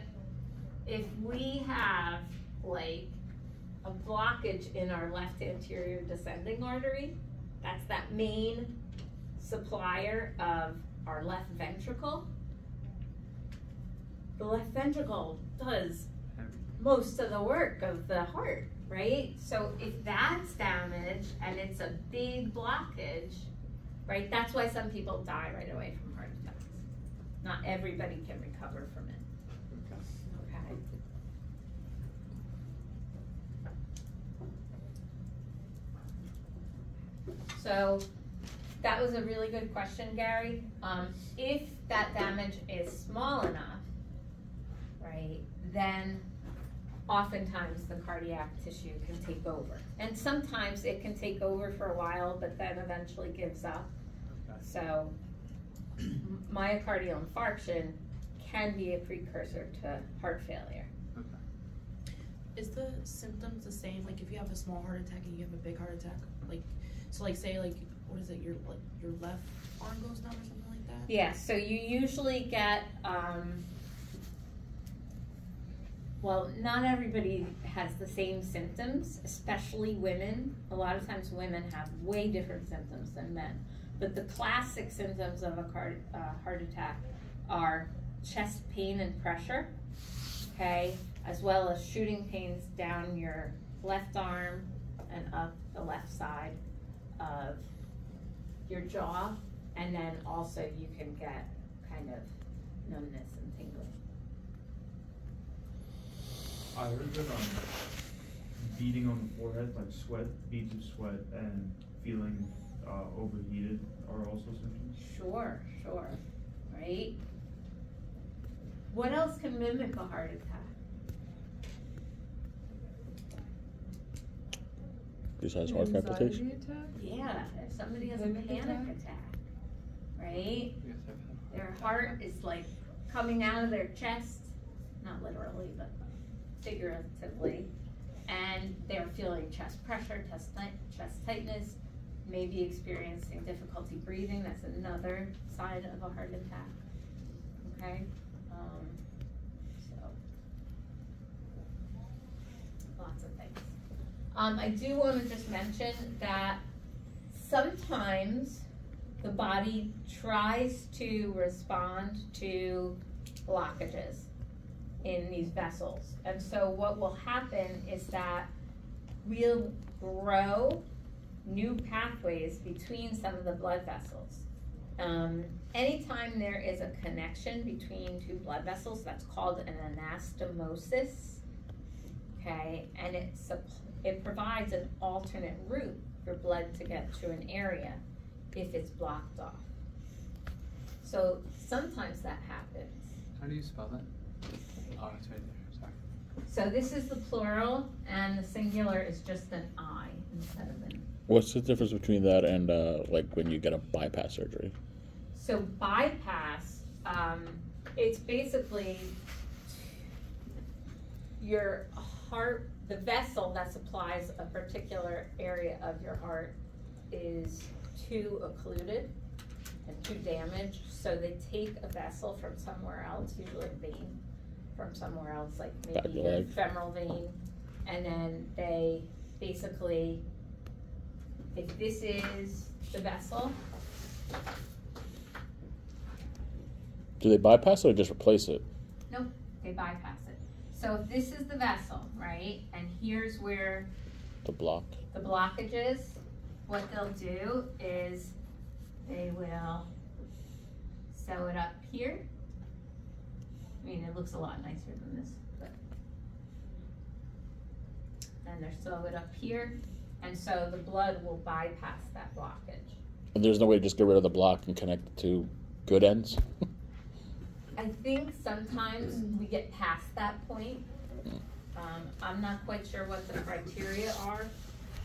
if we have like a blockage in our left anterior descending artery, that's that main supplier of our left ventricle. The left ventricle does most of the work of the heart, right? So if that's damaged and it's a big blockage, right? That's why some people die right away from heart attacks. Not everybody can recover from it. Okay. So that was a really good question, Gary. Um, if that damage is small enough, right, then oftentimes the cardiac tissue can take over. And sometimes it can take over for a while, but then eventually gives up. So myocardial infarction can be a precursor to heart failure. Okay. Is the symptoms the same? Like if you have a small heart attack and you have a big heart attack, like so like say like what is it, your like your left arm goes numb or something like that? Yeah, so you usually get, um, well, not everybody has the same symptoms, especially women. A lot of times women have way different symptoms than men. But the classic symptoms of a car, uh, heart attack are chest pain and pressure, okay, as well as shooting pains down your left arm and up the left side of your jaw and then also you can get kind of numbness and tingling. I heard that um, beating on the forehead, like sweat, beads of sweat, and feeling uh, overheated are also symptoms. Sure, sure, right? What else can mimic a heart attack? Besides heart palpitation? Attack? Yeah, if somebody has a Panic panic attack? attack, right? Yes, I've had. Their heart is like coming out of their chest, not literally, but figuratively. And they're feeling chest pressure, chest, tight- chest tightness, maybe experiencing difficulty breathing. That's another sign of a heart attack. Okay? Um, so. lots of things. Um, I do wanna just mention that sometimes the body tries to respond to blockages in these vessels. And so what will happen is that we'll grow new pathways between some of the blood vessels. Um, anytime there is a connection between two blood vessels, that's called an anastomosis. Okay, and it supp- it provides an alternate route for blood to get to an area if it's blocked off. So sometimes that happens. How do you spell that? Oh, it's right there, sorry. So this is the plural and the singular is just an I instead of an. What's the difference between that and uh, like when you get a bypass surgery? So bypass, um, it's basically your heart, the vessel that supplies a particular area of your heart is too occluded and too damaged. So they take a vessel from somewhere else, usually a vein from somewhere else, like maybe the femoral vein, and then they basically, if this is the vessel, Do they bypass it or just replace it? No, they bypass it. So if this is the vessel, right, and here's where The block. the blockage is, what they'll do is they will sew it up here. I mean, it looks a lot nicer than this, but. And they're sew it up here, and so the blood will bypass that blockage. And there's no way to just get rid of the block and connect it to good ends. I think sometimes we get past that point. Um, I'm not quite sure what the criteria are.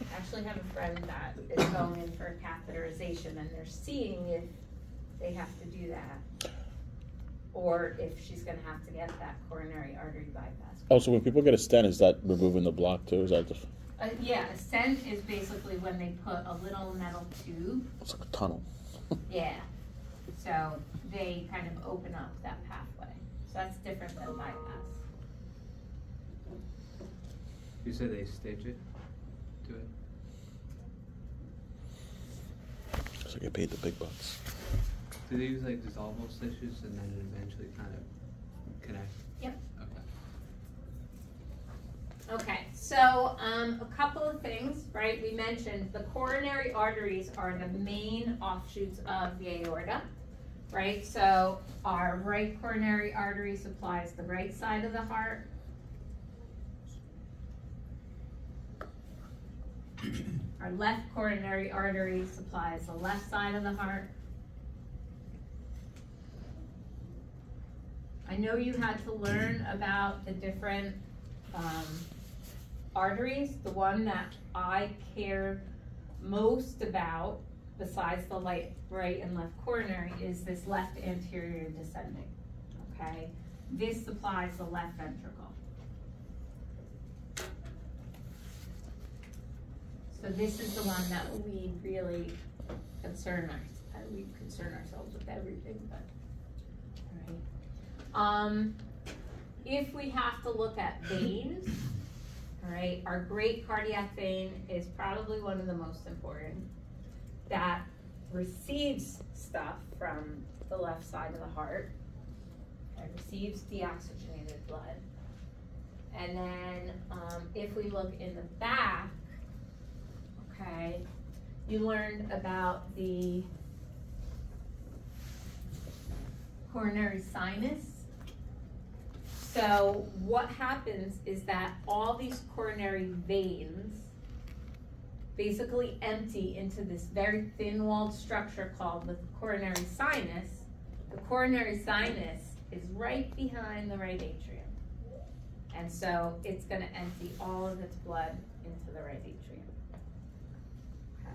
I actually have a friend that is going in for a catheterization and they're seeing if they have to do that. Or if she's gonna have to get that coronary artery bypass. oh, so when people get a stent, is that removing the block too? Is that just Uh, yeah, a stent is basically when they put a little metal tube, it's like a tunnel? yeah. So they kind of open up that pathway. So that's different than bypass. You said they stitch it to it? So get paid the big bucks. Do they use like dissolvable stitches and then it eventually kind of connect? Yep. Okay. Okay, so, um, a couple of things, right, we mentioned the coronary arteries are the main offshoots of the aorta, right? So our right coronary artery supplies the right side of the heart. Our left coronary artery supplies the left side of the heart. I know you had to learn about the different, um, arteries, the one that I care most about, besides the light, right and left coronary, is this left anterior descending, okay? This supplies the left ventricle. So this is the one that we really concern our, uh, we concern ourselves with everything, but, alright. Um, if we have to look at veins, all right, our great cardiac vein is probably one of the most important that receives stuff from the left side of the heart. It receives deoxygenated blood. And then, um, if we look in the back, okay, you learned about the coronary sinus. So what happens is that all these coronary veins basically empty into this very thin walled structure called the coronary sinus. The coronary sinus is right behind the right atrium. And so it's gonna empty all of its blood into the right atrium. Okay.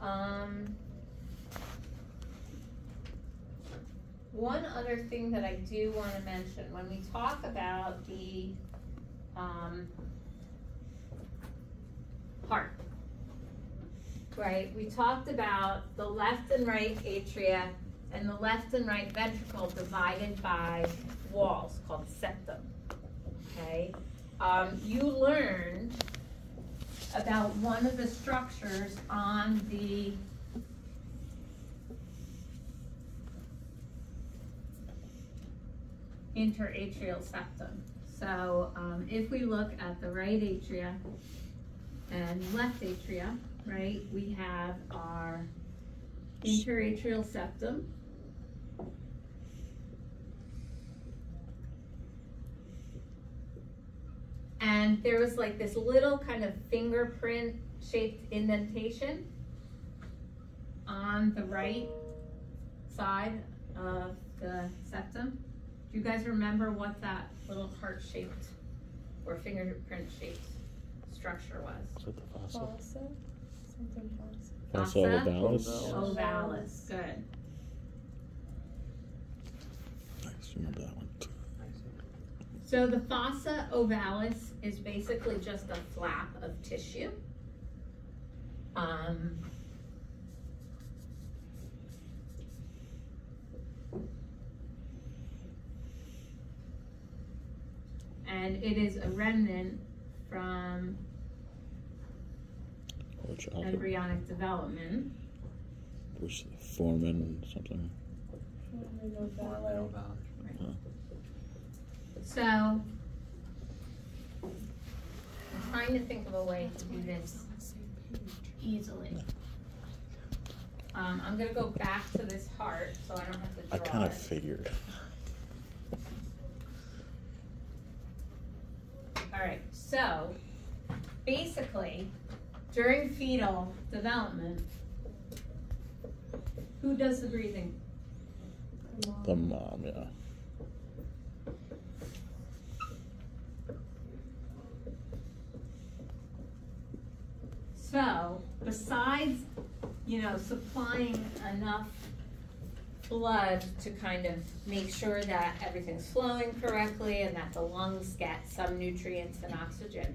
Um, one other thing that I do wanna mention, when we talk about the, um, heart. Right, we talked about the left and right atria and the left and right ventricle divided by walls called septum. Okay, um, you learned about one of the structures on the interatrial septum. So um, if we look at the right atria and left atria, right, we have our interatrial septum. And there was like this little kind of fingerprint shaped indentation on the right side of the septum. Do you guys remember what that little heart shaped or fingerprint shaped structure was? Is it the fossa? Fossa? Something fossa. Fossa Fossa? ovalis? Ovalis. Ovalis, good. Nice, remember that one. So the fossa ovalis is basically just a flap of tissue. Um, and it is a remnant from Which author? embryonic development. Which Foramen something? Foramen ovalis. So, I'm trying to think of a way to do this easily. Um, I'm gonna go back to this heart, so I don't have to I kind of it. figured. So, basically, during fetal development, who does the breathing? The mom, yeah. So, besides, you know, supplying enough blood to kind of make sure that everything's flowing correctly and that the lungs get some nutrients and oxygen,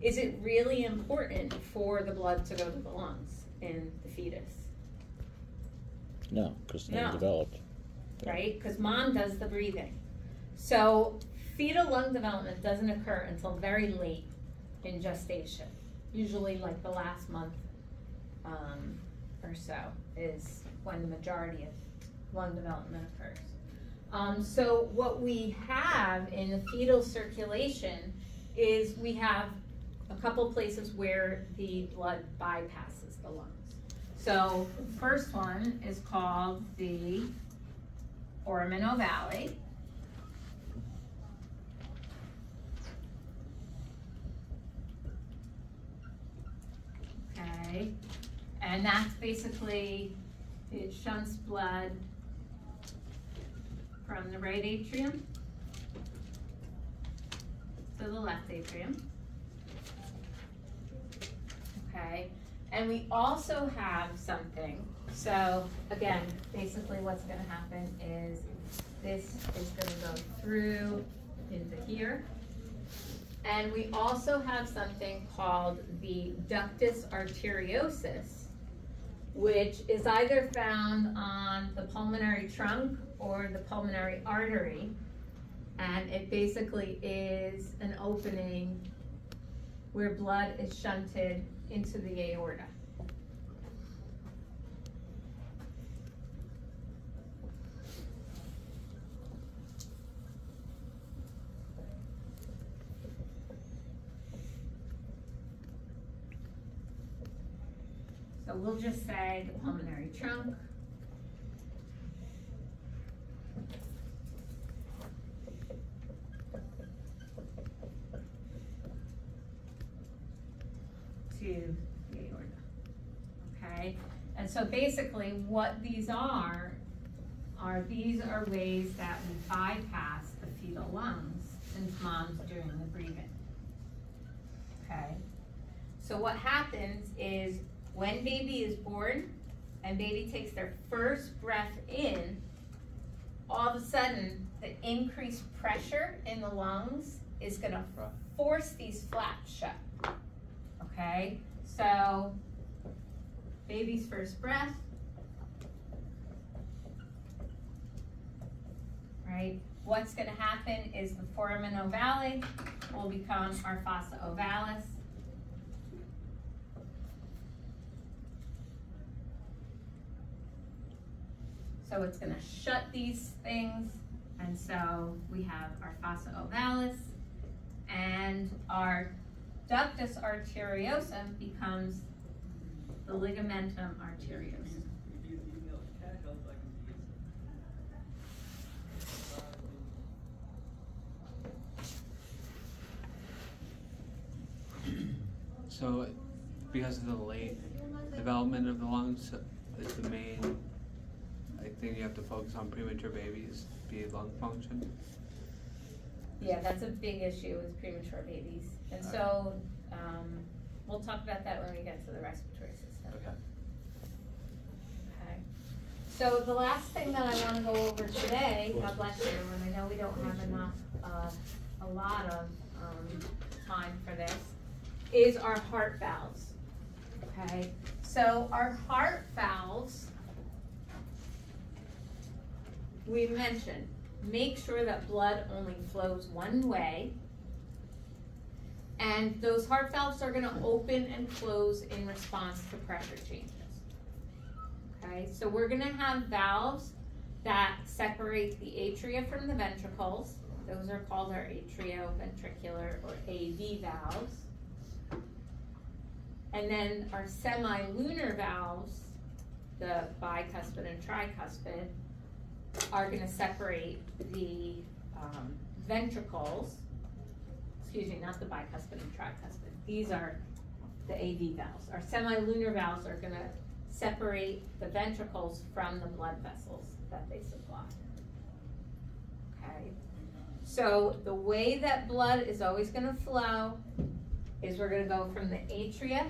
is it really important for the blood to go to the lungs in the fetus? No, because they No. developed. right? Because mom does the breathing. So fetal lung development doesn't occur until very late in gestation. Usually, like the last month um, or so is when the majority of lung development occurs. Um, so what we have in the fetal circulation is we have a couple places where the blood bypasses the lungs. So the first one is called the foramen ovale. Okay, and that's basically, it shunts blood from the right atrium to the left atrium. Okay, and we also have something, so again, basically what's gonna happen is this is gonna go through into here. And we also have something called the ductus arteriosus, which is either found on the pulmonary trunk or the pulmonary artery. And it basically is an opening where blood is shunted into the aorta. So we'll just say the pulmonary trunk. To the aorta, okay? And so basically what these are, are these are ways that we bypass the fetal lungs since mom's doing the breathing. Okay? So what happens is when baby is born and baby takes their first breath in, all of a sudden the increased pressure in the lungs is gonna force these flaps shut. Okay? So, baby's first breath. Right? What's going to happen is the foramen ovale will become our fossa ovalis. So it's going to shut these things, and so we have our fossa ovalis, and our ductus arteriosum becomes the ligamentum arteriosum. So, because of the late development of the lungs, is the main, I think you have to focus on premature babies, be lung function. Yeah, that's a big issue with premature babies. And so, um, we'll talk about that when we get to the respiratory system. Okay. Okay. So the last thing that I wanna go over today, God bless you, and I know we don't have enough, uh, a lot of, um, time for this, is our heart valves. Okay, so our heart valves, we mentioned, make sure that blood only flows one way. And those heart valves are gonna open and close in response to pressure changes. Okay, so we're gonna have valves that separate the atria from the ventricles. Those are called our atrioventricular or AV valves. And then our semilunar valves, the bicuspid and tricuspid, are gonna separate the um, ventricles, excuse me, not the bicuspid and tricuspid. These are the AV valves. Our semilunar valves are gonna separate the ventricles from the blood vessels that they supply. Okay, so the way that blood is always gonna flow is we're gonna go from the atria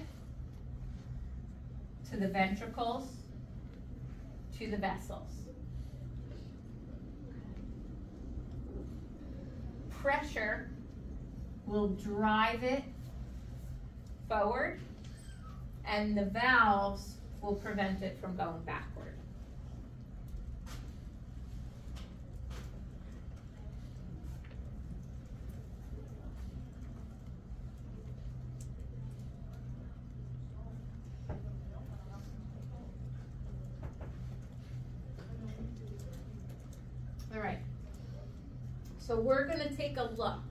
to the ventricles to the vessels. Pressure will drive it forward and the valves will prevent it from going backward. All right. So we're gonna take a look.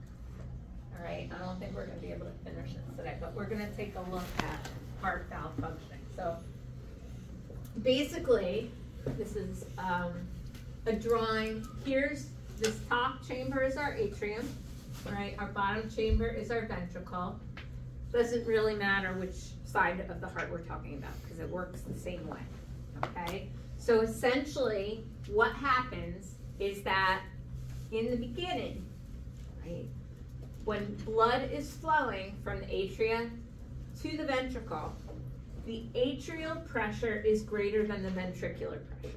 All right, I don't think we're gonna be able to finish this today, but we're gonna take a look at heart valve functioning. So basically, this is um, a drawing. Here's this top chamber is our atrium, right? Our bottom chamber is our ventricle. Doesn't really matter which side of the heart we're talking about because it works the same way. Okay, so essentially, what happens is that in the beginning, right, when blood is flowing from the atria to the ventricle, the atrial pressure is greater than the ventricular pressure.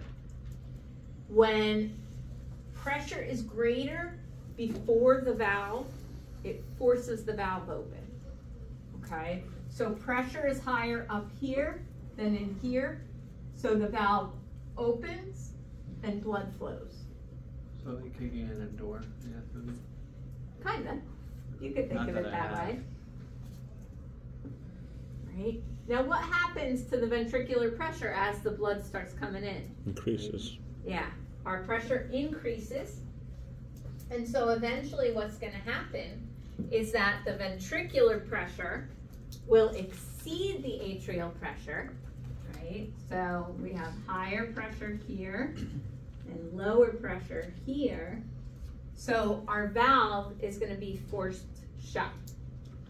When pressure is greater before the valve, it forces the valve open. Okay, so pressure is higher up here than in here, so the valve opens and blood flows. So like kicking in a door, yeah, maybe? Kinda. You could think Not of it I that way. Right? Now, what happens to the ventricular pressure as the blood starts coming in? Increases. Yeah, our pressure increases. And so eventually, what's going to happen is that the ventricular pressure will exceed the atrial pressure, right? So we have higher pressure here and lower pressure here. So our valve is going to be forced shut,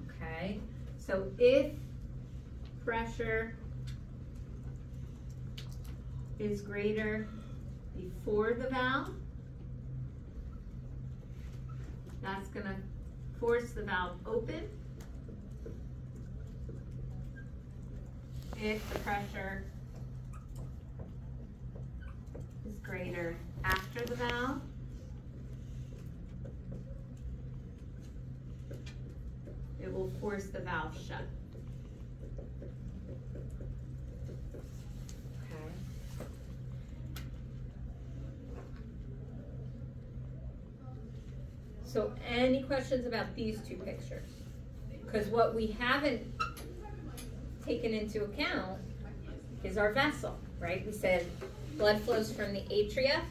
okay? So if pressure is greater before the valve, that's gonna force the valve open. If the pressure greater after the vowel. It will force the valve shut. So any questions about these two pictures? Because what we haven't taken into account is our vessel, right? We said blood flows from the atria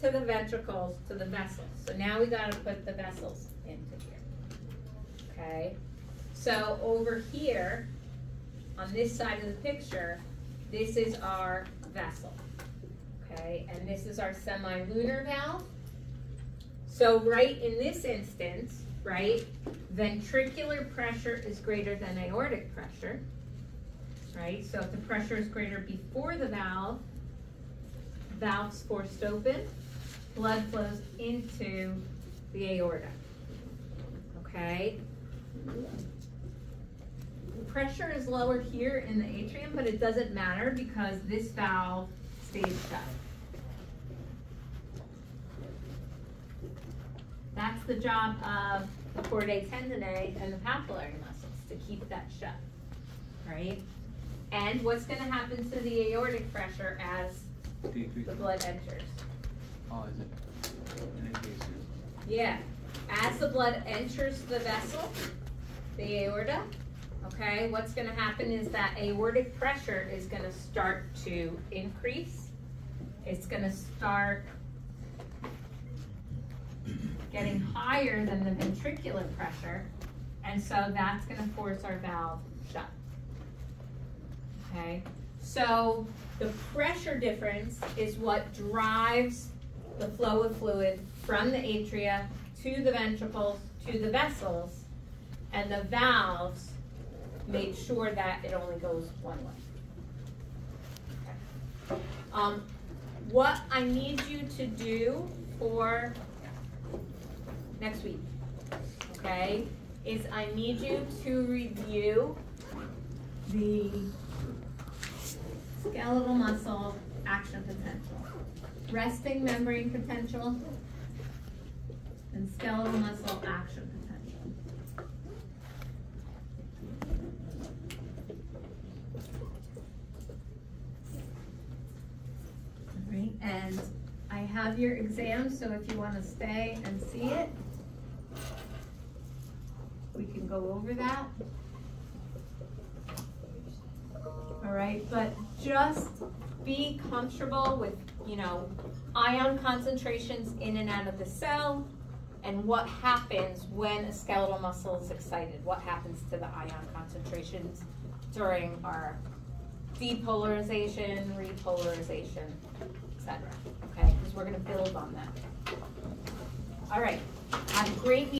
to the ventricles to the vessels. So now we gotta put the vessels into here. Okay? So over here, on this side of the picture, this is our vessel. Okay, and this is our semilunar valve. So right in this instance, right, ventricular pressure is greater than aortic pressure. Right, so if the pressure is greater before the valve, valve's forced open, blood flows into the aorta. Okay? Pressure is lower here in the atrium, but it doesn't matter because this valve stays shut. That's the job of the chordae tendineae and the papillary muscles, to keep that shut, right? And what's gonna happen to the aortic pressure as Decrease. the blood enters? Oh, is it? Yeah, as the blood enters the vessel, the aorta, okay, what's gonna happen is that aortic pressure is gonna start to increase. It's gonna start getting higher than the ventricular pressure, and so that's gonna force our valve shut. Okay, so the pressure difference is what drives the flow of fluid from the atria to the ventricles to the vessels, and the valves make sure that it only goes one way. Okay. Um, what I need you to do for next week, okay, is I need you to review the skeletal muscle action potential, resting membrane potential, and skeletal muscle action potential. Alright, and I have your exam, so if you wanna stay and see it, we can go over that. Alright, but just be comfortable with, you know, ion concentrations in and out of the cell, and what happens when a skeletal muscle is excited, what happens to the ion concentrations during our depolarization, repolarization, etc. Okay, because we're gonna build on that. All right, have a great.